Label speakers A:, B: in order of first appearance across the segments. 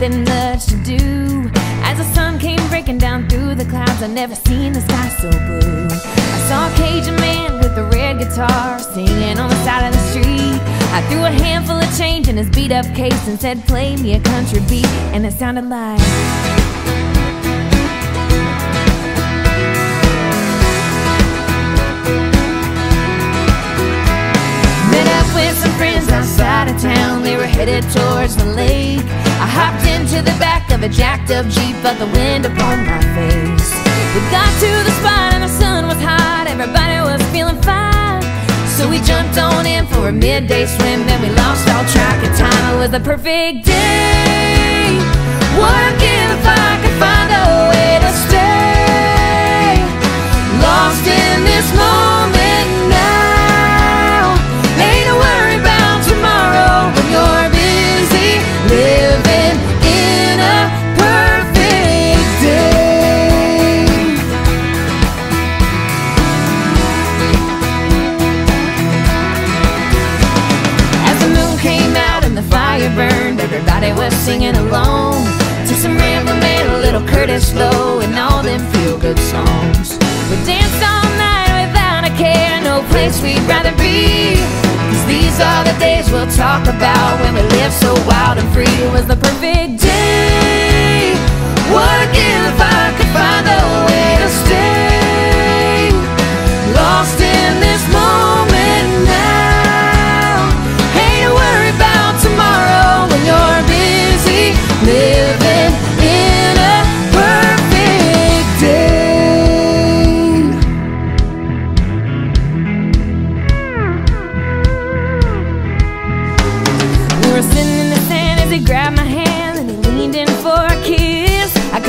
A: nothing much to do. As the sun came breaking down through the clouds, I'd never seen the sky so blue. I saw a Cajun man with a red guitar singing on the side of the street. I threw a handful of change in his beat up case and said, Play me a country beat, and it sounded like. Headed towards the lake. I hopped into the back of a jacked up Jeep, felt the wind upon my face. We got to the spot and the sun was hot. Everybody was feeling fine. So we jumped on in for a midday swim. Then we lost all track of time. It was the perfect day. What if I could find a way to stay lost in this moment burned, everybody was singing along to some Ramblin' Man, a little Curtis Loew, and all them feel-good songs. We danced all night without a care, no place we'd rather be. Cause these are the days we'll talk about when we live so wild and free. It was the perfect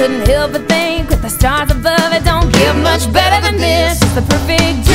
A: couldn't help but think with the stars above it don't get much better than this. It's the perfect.